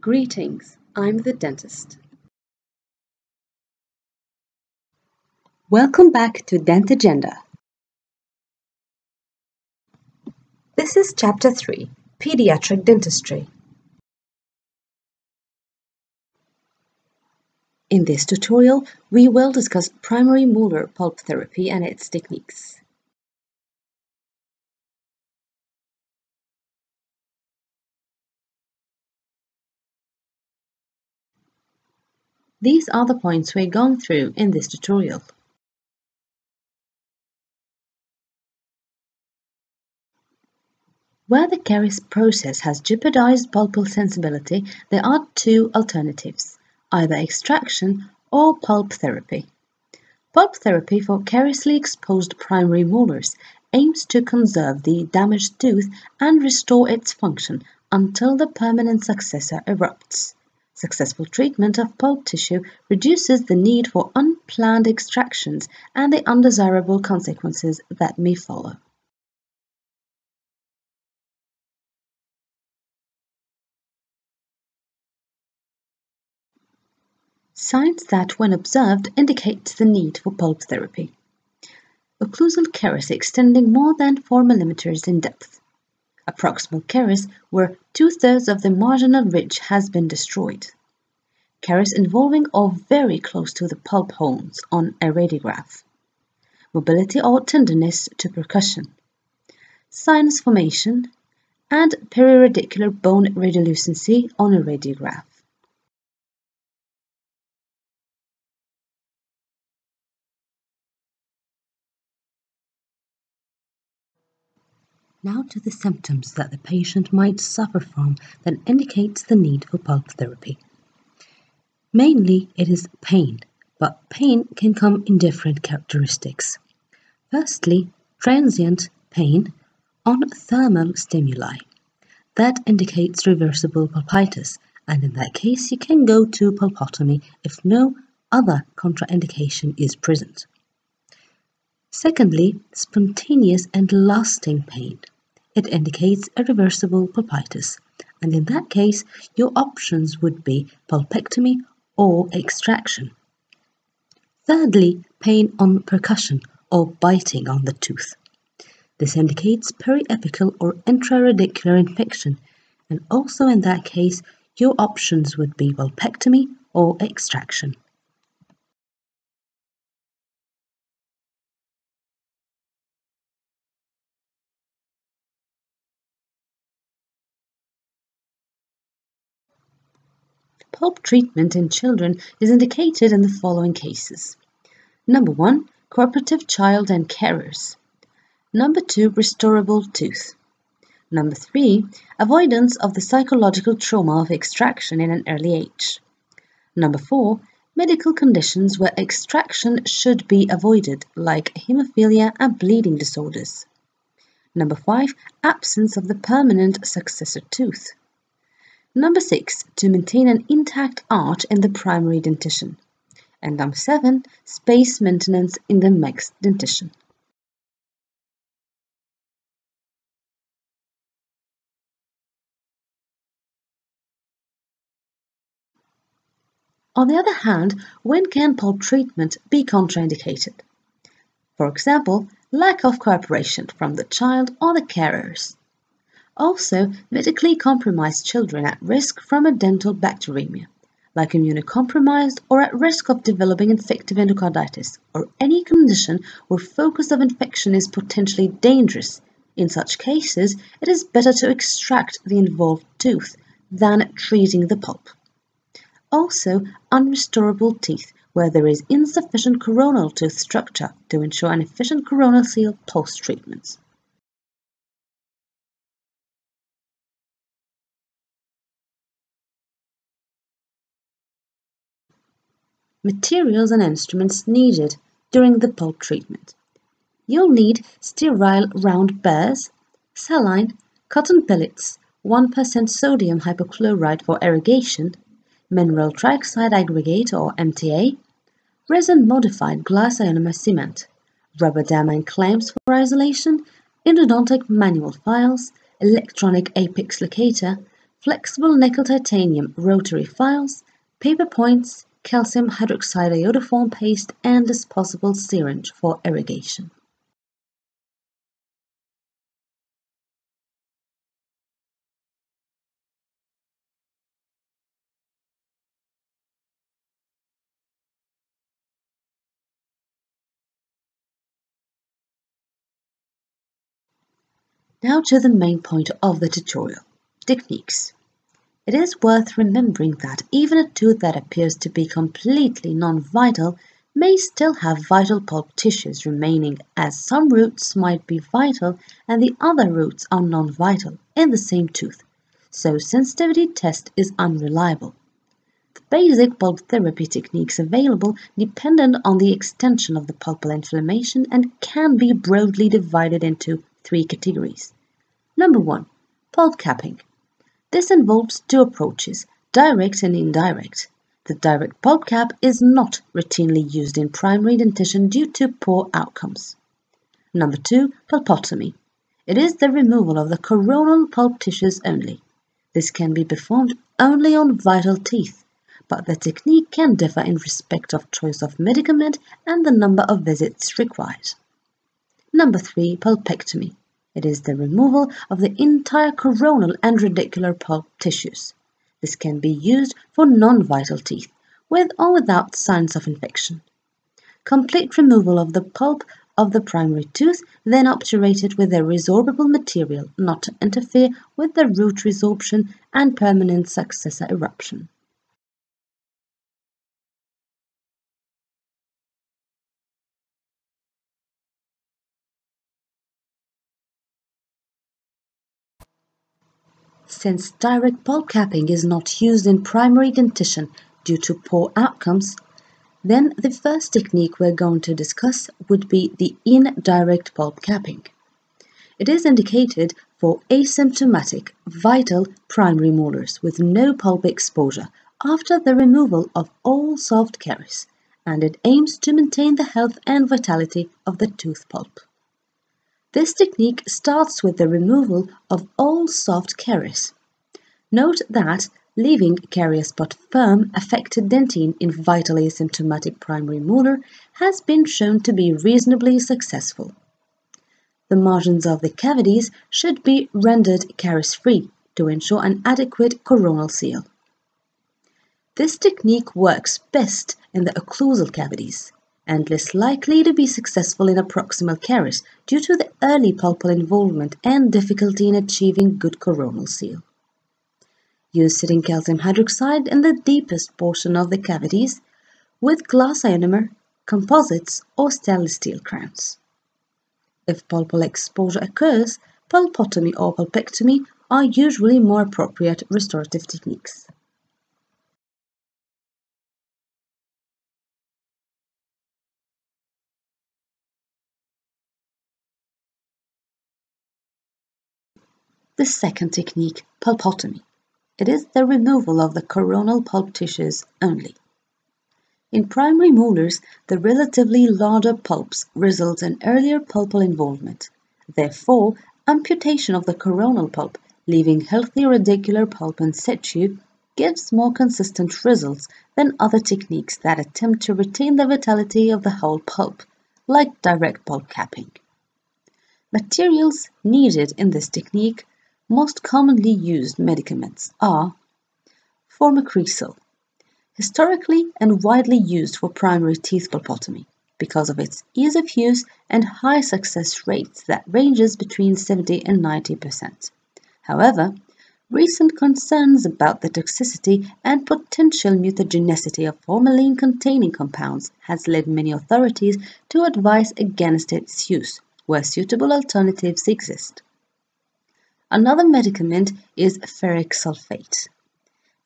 Greetings, I'm the dentist. Welcome back to Dent Agenda. This is Chapter 3 Pediatric Dentistry. In this tutorial, we will discuss primary molar pulp therapy and its techniques. These are the points we're going through in this tutorial. Where the caries process has jeopardized pulpal sensibility, there are two alternatives, either extraction or pulp therapy. Pulp therapy for cariously exposed primary molars aims to conserve the damaged tooth and restore its function until the permanent successor erupts. Successful treatment of pulp tissue reduces the need for unplanned extractions and the undesirable consequences that may follow. Signs that, when observed, indicate the need for pulp therapy. Occlusal caries extending more than 4 mm in depth a proximal caries where two-thirds of the marginal ridge has been destroyed. Caries involving or very close to the pulp horns on a radiograph. Mobility or tenderness to percussion. Sinus formation and periradicular bone radiolucency on a radiograph. Now to the symptoms that the patient might suffer from that indicates the need for pulp therapy. Mainly it is pain, but pain can come in different characteristics. Firstly, transient pain on thermal stimuli. That indicates reversible pulpitis, and in that case you can go to pulpotomy if no other contraindication is present. Secondly, spontaneous and lasting pain. It indicates irreversible pulpitis, and in that case, your options would be pulpectomy or extraction. Thirdly, pain on percussion or biting on the tooth. This indicates periapical or intraradicular infection, and also in that case, your options would be pulpectomy or extraction. Pulp treatment in children is indicated in the following cases. Number 1. Cooperative child and carers. Number 2. Restorable tooth. Number 3. Avoidance of the psychological trauma of extraction in an early age. Number 4. Medical conditions where extraction should be avoided, like hemophilia and bleeding disorders. Number 5. Absence of the permanent successor tooth. Number 6. To maintain an intact arch in the primary dentition. And number 7. Space maintenance in the mixed dentition. On the other hand, when can pulp treatment be contraindicated? For example, lack of cooperation from the child or the carers. Also, medically compromised children at risk from a dental bacteremia, like immunocompromised or at risk of developing infective endocarditis, or any condition where focus of infection is potentially dangerous. In such cases, it is better to extract the involved tooth than treating the pulp. Also, unrestorable teeth, where there is insufficient coronal tooth structure to ensure an efficient coronal seal post-treatment. Materials and instruments needed during the pulp treatment. You'll need sterile round burrs, saline, cotton pellets, 1% sodium hypochlorite for irrigation, mineral trioxide aggregate or MTA, resin-modified glass ionomer cement, rubber diamond clamps for isolation, endodontic manual files, electronic apex locator, flexible nickel titanium rotary files, paper points, calcium hydroxide iodoform paste, and disposable syringe for irrigation. Now to the main point of the tutorial, techniques. It is worth remembering that even a tooth that appears to be completely non-vital may still have vital pulp tissues remaining as some roots might be vital and the other roots are non-vital in the same tooth, so sensitivity test is unreliable. The basic pulp therapy techniques available depend on the extension of the pulpal inflammation and can be broadly divided into three categories. Number one, pulp capping. This involves two approaches, direct and indirect. The direct pulp cap is not routinely used in primary dentition due to poor outcomes. Number two, pulpotomy. It is the removal of the coronal pulp tissues only. This can be performed only on vital teeth, but the technique can differ in respect of choice of medicament and the number of visits required. Number three, pulpectomy. It is the removal of the entire coronal and radicular pulp tissues. This can be used for non-vital teeth, with or without signs of infection. Complete removal of the pulp of the primary tooth, then obturated with a resorbable material not to interfere with the root resorption and permanent successor eruption. Since direct pulp capping is not used in primary dentition due to poor outcomes, then the first technique we're going to discuss would be the indirect pulp capping. It is indicated for asymptomatic, vital primary molars with no pulp exposure after the removal of all soft caries, and it aims to maintain the health and vitality of the tooth pulp. This technique starts with the removal of all soft caries. Note that leaving carious but firm affected dentine in vitally asymptomatic primary molar has been shown to be reasonably successful. The margins of the cavities should be rendered caries-free to ensure an adequate coronal seal. This technique works best in the occlusal cavities and less likely to be successful in a proximal caries due to the early pulpal involvement and difficulty in achieving good coronal seal. Use setting calcium hydroxide in the deepest portion of the cavities with glass ionomer, composites or stainless steel crowns. If pulpal exposure occurs, pulpotomy or pulpectomy are usually more appropriate restorative techniques. The second technique, pulpotomy. It is the removal of the coronal pulp tissues only. In primary molars, the relatively larger pulps result in earlier pulpal involvement. Therefore, amputation of the coronal pulp, leaving healthy radicular pulp in situ, gives more consistent results than other techniques that attempt to retain the vitality of the whole pulp, like direct pulp capping. Materials needed in this technique most commonly used medicaments are formocresol, historically and widely used for primary teeth pulpotomy because of its ease of use and high success rates that ranges between 70 and 90%. However, recent concerns about the toxicity and potential mutagenicity of formalin-containing compounds has led many authorities to advise against its use where suitable alternatives exist. Another medicament is ferric sulfate.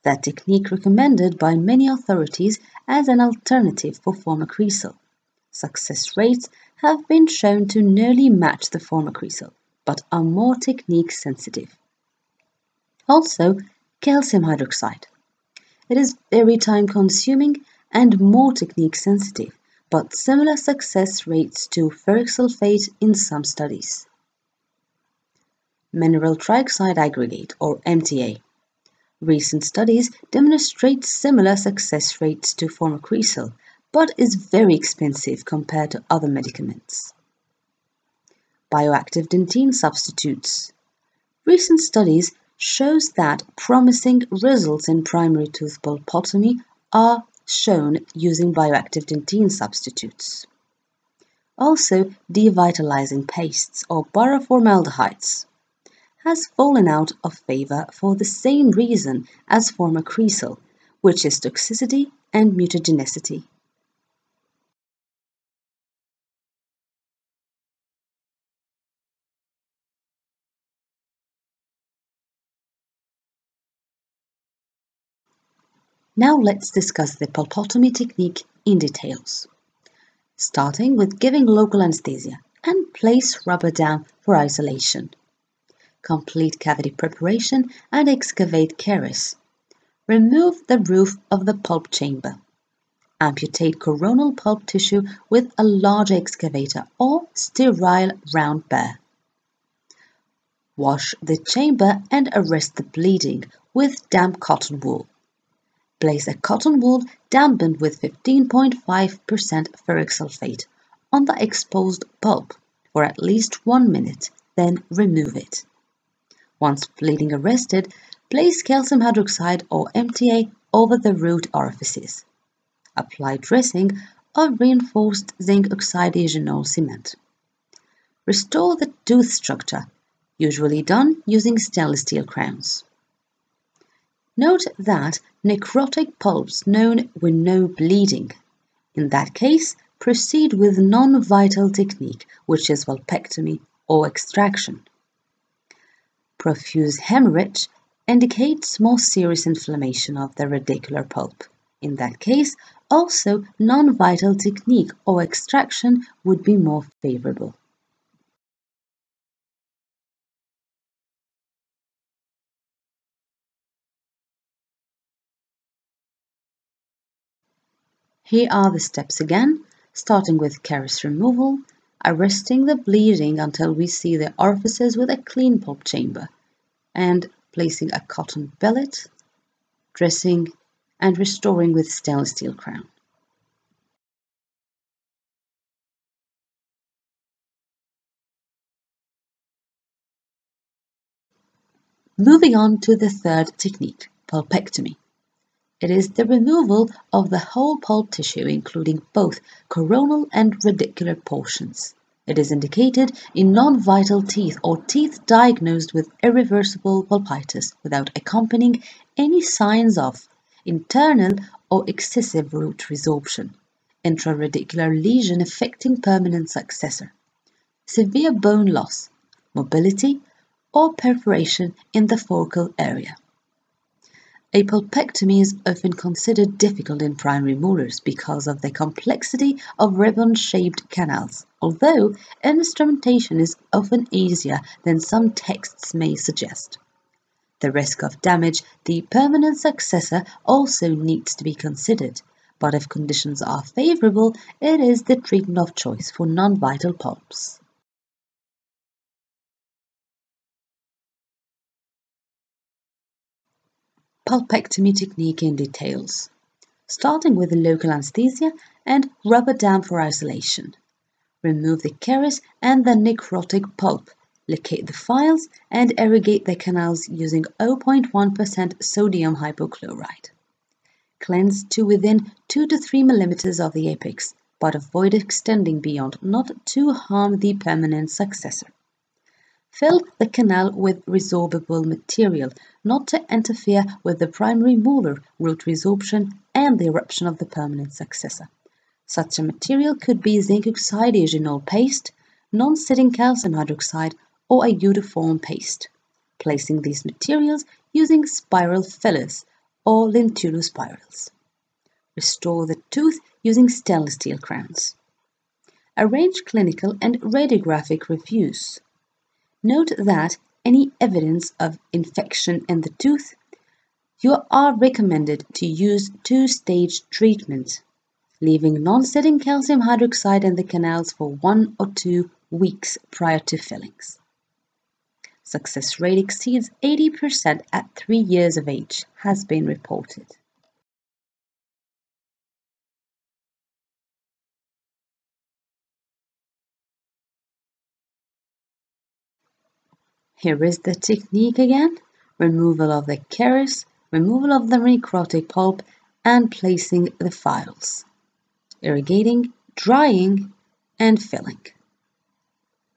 That technique recommended by many authorities as an alternative for formocresol. Success rates have been shown to nearly match the formocresol, but are more technique sensitive. Also, calcium hydroxide. It is very time consuming and more technique sensitive, but similar success rates to ferric sulfate in some studies mineral trioxide aggregate or MTA. Recent studies demonstrate similar success rates to Formocresol, but is very expensive compared to other medicaments. Bioactive dentine substitutes. Recent studies shows that promising results in primary tooth pulpotomy are shown using bioactive dentine substitutes. Also, devitalizing pastes or paraformaldehydes has fallen out of favor for the same reason as former Formocresol, which is toxicity and mutagenicity. Now let's discuss the pulpotomy technique in details. Starting with giving local anesthesia and place rubber dam for isolation complete cavity preparation and excavate caries. Remove the roof of the pulp chamber. Amputate coronal pulp tissue with a large excavator or sterile round burr. Wash the chamber and arrest the bleeding with damp cotton wool. Place a cotton wool dampened with 15.5% ferric sulfate on the exposed pulp for at least one minute, then remove it. Once bleeding arrested, place calcium hydroxide or MTA over the root orifices. Apply dressing of reinforced zinc oxide-eugenol cement. Restore the tooth structure, usually done using stainless steel crowns. Note that necrotic pulps known with no bleeding. In that case, proceed with non-vital technique, which is pulpectomy or extraction. Profuse hemorrhage indicates more serious inflammation of the radicular pulp. In that case, also non-vital technique or extraction would be more favorable. Here are the steps again, starting with caries removal, arresting the bleeding until we see the orifices with a clean pulp chamber, and placing a cotton pellet, dressing, and restoring with stainless steel crown. Moving on to the third technique, pulpectomy. It is the removal of the whole pulp tissue, including both coronal and radicular portions. It is indicated in non-vital teeth or teeth diagnosed with irreversible pulpitis without accompanying any signs of internal or excessive root resorption, intraradicular lesion affecting permanent successor, severe bone loss, mobility, or perforation in the furcal area. A pulpectomy is often considered difficult in primary molars because of the complexity of ribbon-shaped canals, although instrumentation is often easier than some texts may suggest. The risk of damage the permanent successor also needs to be considered, but if conditions are favorable, it is the treatment of choice for non-vital pulps. Pulpectomy technique in details, starting with the local anesthesia and rubber dam for isolation. Remove the caries and the necrotic pulp, locate the files, and irrigate the canals using 0.1% sodium hypochlorite. Cleanse to within 2 to 3 millimeters of the apex, but avoid extending beyond not to harm the permanent successor. Fill the canal with resorbable material not to interfere with the primary molar root resorption and the eruption of the permanent successor. Such a material could be zinc oxide-eugenol paste, non-setting calcium hydroxide, or a iodoform paste. Placing these materials using spiral fillers or Lentulo spirals. Restore the tooth using stainless steel crowns. Arrange clinical and radiographic reviews. Note that any evidence of infection in the tooth, you are recommended to use two-stage treatment, leaving non-setting calcium hydroxide in the canals for one or two weeks prior to fillings. Success rate exceeds 80% at 3 years of age has been reported. Here is the technique again. Removal of the caries, removal of the necrotic pulp, and placing the files. Irrigating, drying, and filling.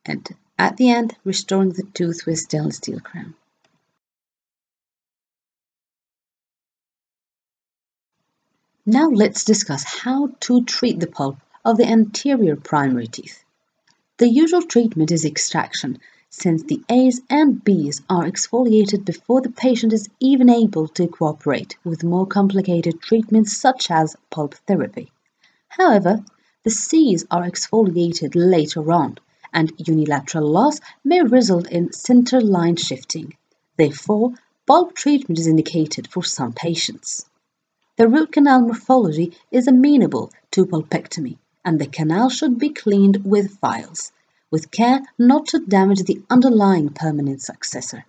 And at the end, restoring the tooth with stainless steel crown. Now let's discuss how to treat the pulp of the anterior primary teeth. The usual treatment is extraction, since the A's and B's are exfoliated before the patient is even able to cooperate with more complicated treatments such as pulp therapy. However, the C's are exfoliated later on, and unilateral loss may result in center line shifting. Therefore, pulp treatment is indicated for some patients. The root canal morphology is amenable to pulpectomy, and the canal should be cleaned with files with care not to damage the underlying permanent successor.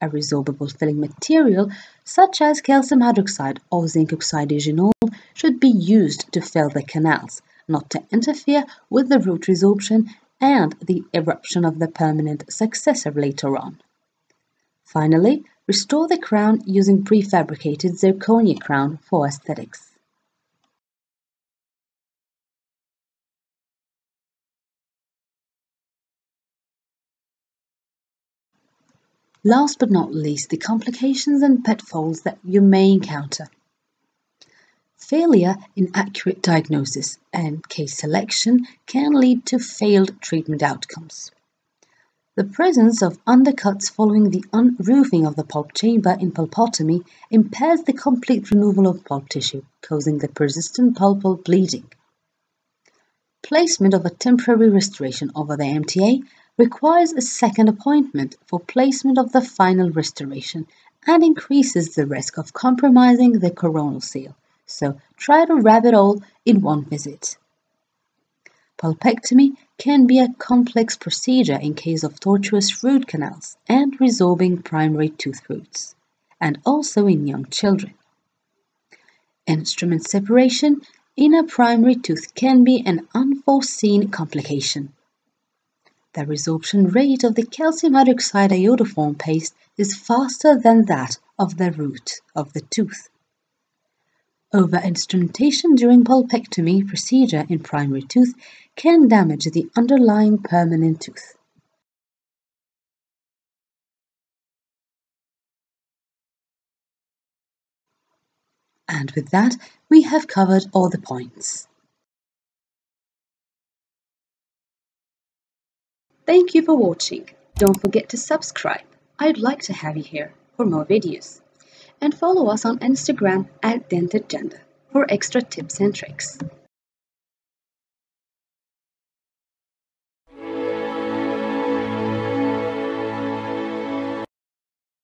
A resorbable filling material such as calcium hydroxide or zinc oxide-eugenol should be used to fill the canals, not to interfere with the root resorption and the eruption of the permanent successor later on. Finally, restore the crown using prefabricated zirconia crown for aesthetics. Last but not least, the complications and pitfalls that you may encounter. Failure in accurate diagnosis and case selection can lead to failed treatment outcomes. The presence of undercuts following the unroofing of the pulp chamber in pulpotomy impairs the complete removal of pulp tissue, causing the persistent pulpal bleeding. Placement of a temporary restoration over the MTA requires a second appointment for placement of the final restoration and increases the risk of compromising the coronal seal, so try to wrap it all in one visit. Pulpectomy can be a complex procedure in case of tortuous root canals and resorbing primary tooth roots, and also in young children. Instrument separation in a primary tooth can be an unforeseen complication. The resorption rate of the calcium hydroxide iodoform paste is faster than that of the root of the tooth. Over-instrumentation during pulpectomy procedure in primary tooth can damage the underlying permanent tooth. And with that, we have covered all the points. Thank you for watching. Don't forget to subscribe. I'd like to have you here for more videos. And follow us on Instagram at DentAgenda for extra tips and tricks.